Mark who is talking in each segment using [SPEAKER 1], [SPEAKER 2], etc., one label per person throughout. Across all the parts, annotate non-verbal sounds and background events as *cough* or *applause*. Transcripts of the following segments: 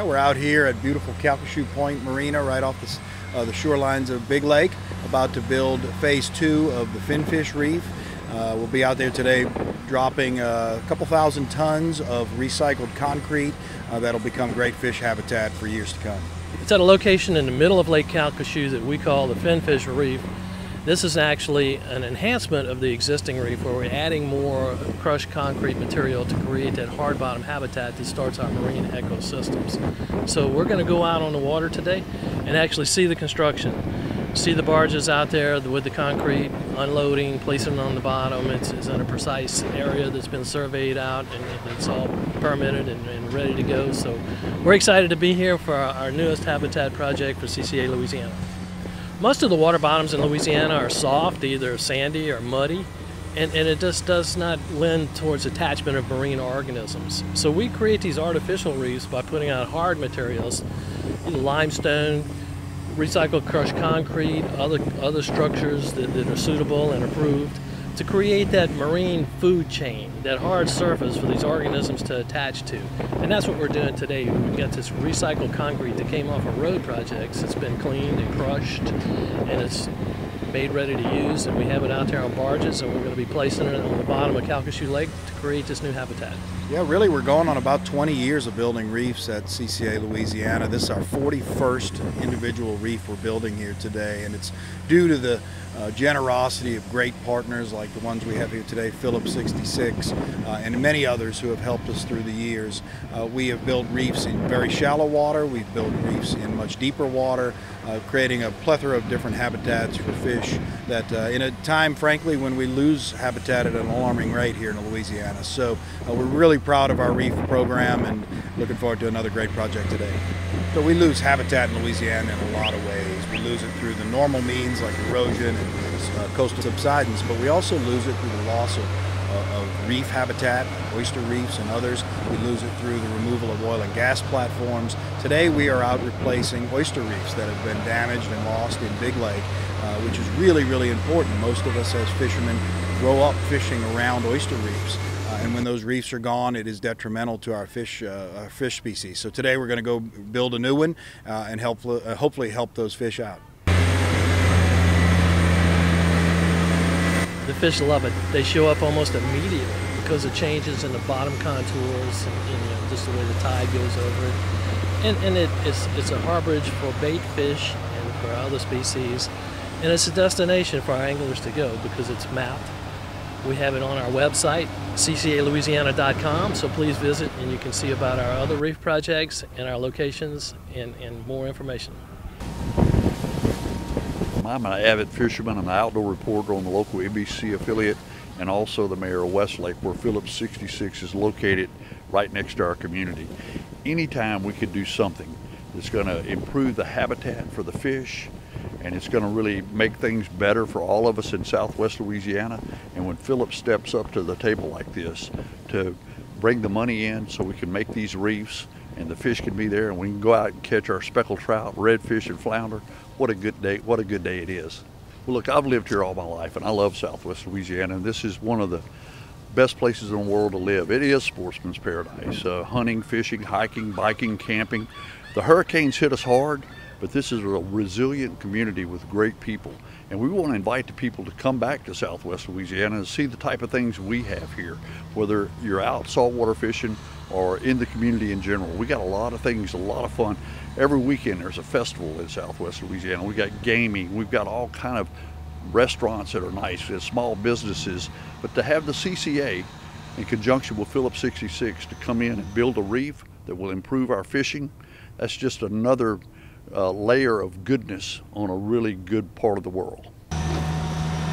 [SPEAKER 1] Yeah, we're out here at beautiful Calcasieu Point Marina right off the, uh, the shorelines of Big Lake, about to build phase two of the Finfish Reef. Uh, we'll be out there today dropping a couple thousand tons of recycled concrete uh, that'll become great fish habitat for years to come.
[SPEAKER 2] It's at a location in the middle of Lake Calcasieu that we call the Finfish Reef. This is actually an enhancement of the existing reef where we're adding more crushed concrete material to create that hard bottom habitat that starts our marine ecosystems. So we're going to go out on the water today and actually see the construction. See the barges out there with the concrete, unloading, placing it on the bottom. It's, it's in a precise area that's been surveyed out and it's all permitted and, and ready to go. So we're excited to be here for our, our newest habitat project for CCA Louisiana. Most of the water bottoms in Louisiana are soft, either sandy or muddy, and, and it just does not lend towards attachment of marine organisms. So we create these artificial reefs by putting out hard materials, limestone, recycled crushed concrete, other, other structures that, that are suitable and approved to create that marine food chain, that hard surface for these organisms to attach to. And that's what we're doing today. We've got this recycled concrete that came off of road projects. It's been cleaned and crushed, and it's made ready to use, and we have it out there on barges, and we're going to be placing it on the bottom of Calcasieu Lake to create this new habitat.
[SPEAKER 1] Yeah, really, we're going on about 20 years of building reefs at CCA Louisiana. This is our 41st individual reef we're building here today, and it's due to the uh, generosity of great partners like the ones we have here today, Phillips 66, uh, and many others who have helped us through the years. Uh, we have built reefs in very shallow water, we've built reefs in much deeper water, uh, creating a plethora of different habitats for fish that uh, in a time, frankly, when we lose habitat at an alarming rate here in Louisiana. So uh, we're really proud of our reef program and looking forward to another great project today. So we lose habitat in Louisiana in a lot of ways. We lose it through the normal means like erosion and uh, coastal subsidence, but we also lose it through the loss of, of reef habitat, oyster reefs and others. We lose it through the removal of oil and gas platforms. Today we are out replacing oyster reefs that have been damaged and lost in Big Lake, uh, which is really, really important. Most of us as fishermen grow up fishing around oyster reefs. Uh, and when those reefs are gone, it is detrimental to our fish, uh, our fish species. So today we're going to go build a new one uh, and help, uh, hopefully help those fish out.
[SPEAKER 2] The fish love it. They show up almost immediately because of changes in the bottom contours and, you know, just the way the tide goes over it. And, and it, it's, it's a harborage for bait fish and for other species. And it's a destination for our anglers to go because it's mapped. We have it on our website, ccalouisiana.com, so please visit and you can see about our other reef projects and our locations and, and more information.
[SPEAKER 3] I'm an avid fisherman and an outdoor reporter on the local NBC affiliate and also the mayor of Westlake where Phillips 66 is located right next to our community. Anytime we could do something that's going to improve the habitat for the fish and it's going to really make things better for all of us in southwest Louisiana and when Phillips steps up to the table like this to bring the money in so we can make these reefs and the fish can be there and we can go out and catch our speckled trout, redfish and flounder what a good day, what a good day it is. Well, look, I've lived here all my life and I love Southwest Louisiana and this is one of the best places in the world to live. It is sportsman's paradise. Uh, hunting, fishing, hiking, biking, camping. The hurricanes hit us hard, but this is a resilient community with great people. And we want to invite the people to come back to Southwest Louisiana and see the type of things we have here, whether you're out saltwater fishing or in the community in general. We got a lot of things, a lot of fun every weekend there's a festival in Southwest Louisiana. We got gaming, we've got all kind of restaurants that are nice, small businesses. But to have the CCA in conjunction with Phillips 66 to come in and build a reef that will improve our fishing, that's just another uh, layer of goodness on a really good part of the world.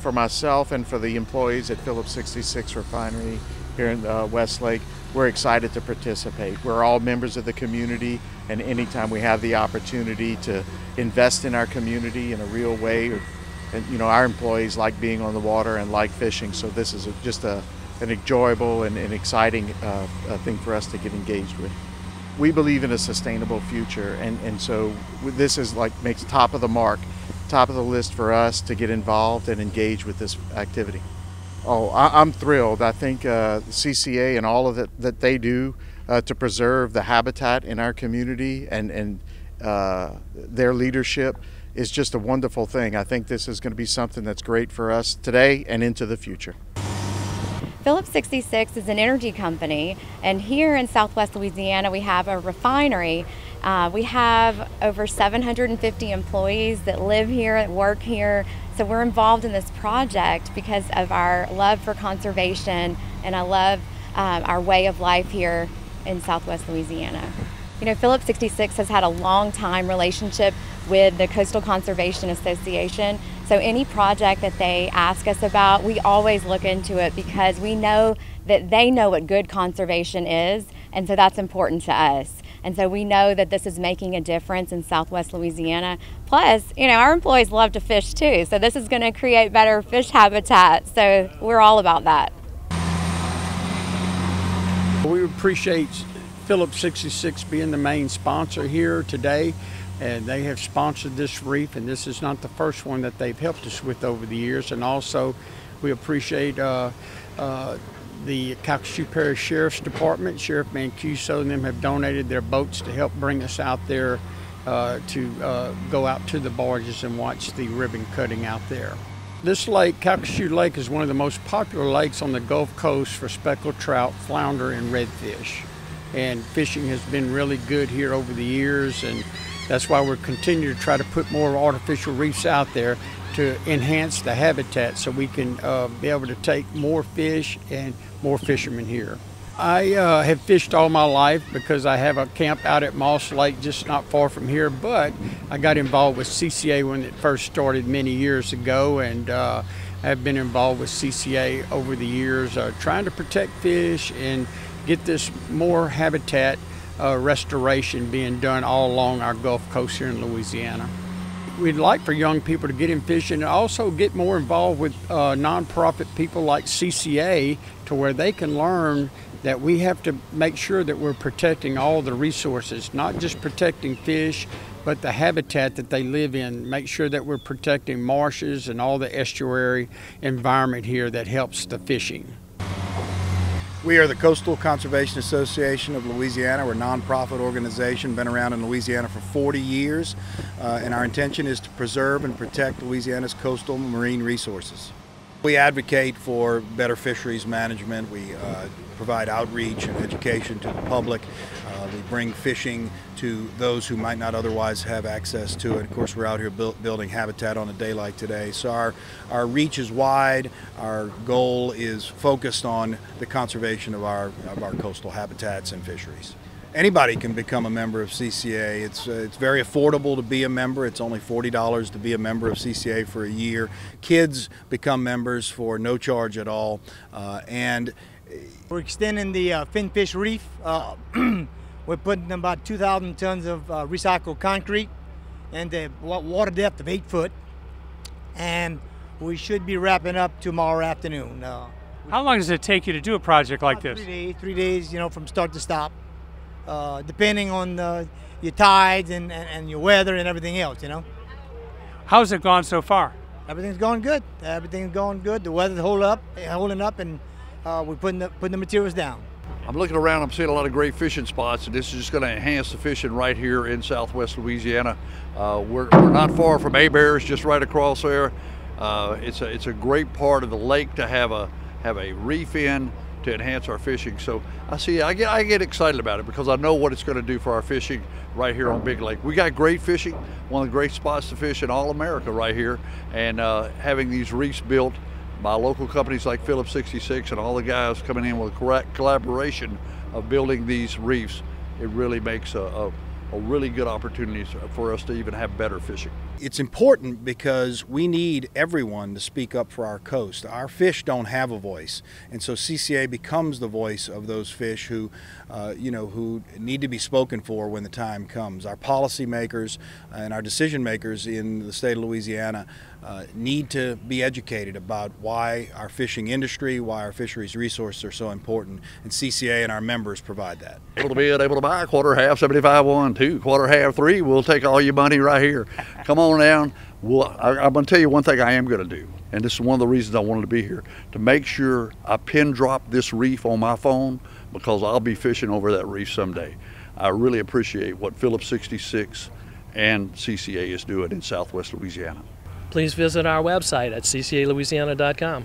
[SPEAKER 4] For myself and for the employees at Phillips 66 Refinery here in uh, Westlake, we're excited to participate. We're all members of the community, and anytime we have the opportunity to invest in our community in a real way, and you know, our employees like being on the water and like fishing, so this is a, just a, an enjoyable and, and exciting uh, thing for us to get engaged with. We believe in a sustainable future, and, and so this is like makes top of the mark, top of the list for us to get involved and engage with this activity. Oh, I, am thrilled. I think uh, CCA and all of that that they do uh, to preserve the habitat in our community and, and uh, their leadership is just a wonderful thing. I think this is going to be something that's great for us today and into the future.
[SPEAKER 5] Phillips 66 is an energy company, and here in southwest Louisiana, we have a refinery. Uh, we have over 750 employees that live here, that work here. So we're involved in this project because of our love for conservation and I love um, our way of life here in southwest Louisiana. You know, Phillips 66 has had a long time relationship with the Coastal Conservation Association. So any project that they ask us about, we always look into it because we know that they know what good conservation is, and so that's important to us. And so we know that this is making a difference in southwest Louisiana. Plus, you know, our employees love to fish too, so this is going to create better fish habitat. So we're all about that.
[SPEAKER 6] We appreciate Phillips 66 being the main sponsor here today. And they have sponsored this reef, and this is not the first one that they've helped us with over the years. And also, we appreciate uh, uh, the Calcasieu Parish Sheriff's Department, Sheriff Mancuso, and them have donated their boats to help bring us out there uh, to uh, go out to the barges and watch the ribbon cutting out there. This lake, Calcasieu Lake, is one of the most popular lakes on the Gulf Coast for speckled trout, flounder, and redfish. And fishing has been really good here over the years, and that's why we're continuing to try to put more artificial reefs out there to enhance the habitat so we can uh, be able to take more fish and more fishermen here. I uh, have fished all my life because I have a camp out at Moss Lake just not far from here, but I got involved with CCA when it first started many years ago and uh, have been involved with CCA over the years uh, trying to protect fish and get this more habitat uh, restoration being done all along our Gulf Coast here in Louisiana we'd like for young people to get in fishing and also get more involved with uh, nonprofit people like CCA to where they can learn that we have to make sure that we're protecting all the resources, not just protecting fish, but the habitat that they live in. Make sure that we're protecting marshes and all the estuary environment here that helps the fishing.
[SPEAKER 1] We are the Coastal Conservation Association of Louisiana. We're a nonprofit organization, been around in Louisiana for 40 years, uh, and our intention is to preserve and protect Louisiana's coastal marine resources. We advocate for better fisheries management. We uh, provide outreach and education to the public. Uh, we bring fishing to those who might not otherwise have access to it. Of course, we're out here build, building habitat on a day like today. So our, our reach is wide. Our goal is focused on the conservation of our, of our coastal habitats and fisheries anybody can become a member of CCA. It's uh, it's very affordable to be a member. It's only forty dollars to be a member of CCA for a year. Kids become members for no charge at all, uh, and
[SPEAKER 7] we're extending the uh, Finfish Reef. *clears throat* Uh, we're putting about 2,000 tons of uh, recycled concrete and a water depth of eight foot, and we should be wrapping up tomorrow afternoon. Uh,
[SPEAKER 8] How long does it take you to do a project like this?
[SPEAKER 7] Three days, three days, you know, from start to stop uh, depending on uh, your tides and, and, and, your weather and everything else, you know.
[SPEAKER 8] How's it gone so far?
[SPEAKER 7] Everything's going good. Everything's going good. The weather's hold up, holding up, and uh, we're putting the, putting the materials down.
[SPEAKER 3] I'm looking around, I'm seeing a lot of great fishing spots, and this is just going to enhance the fishing right here in southwest Louisiana. Uh, we're, we're, not far from Bears, just right across there. Uh, it's, a, it's a great part of the lake to have a, have a reef in to enhance our fishing. So I see, I get, I get excited about it because I know what it's going to do for our fishing right here on Big Lake. We got great fishing, one of the great spots to fish in all America right here, and uh, having these reefs built by local companies like Phillips 66 and all the guys coming in with correct collaboration of building these reefs, it really makes a, a a really good opportunity for us to even have better fishing.
[SPEAKER 1] It's important because we need everyone to speak up for our coast. Our fish don't have a voice, and so CCA becomes the voice of those fish who, uh, you know, who need to be spoken for when the time comes. Our policymakers and our decision makers in the state of Louisiana uh, need to be educated about why our fishing industry, why our fisheries resources are so important, and CCA and our members provide that.
[SPEAKER 3] Able to bid, able to buy, quarter half, 75 one, two, quarter half three, we'll take all your money right here. Come on down. Well, I, I'm going to tell you one thing I am going to do, and this is one of the reasons I wanted to be here, to make sure I pin drop this reef on my phone because I'll be fishing over that reef someday. I really appreciate what Phillips 66 and CCA is doing in southwest Louisiana.
[SPEAKER 2] Please visit our website at ccalouisiana.com.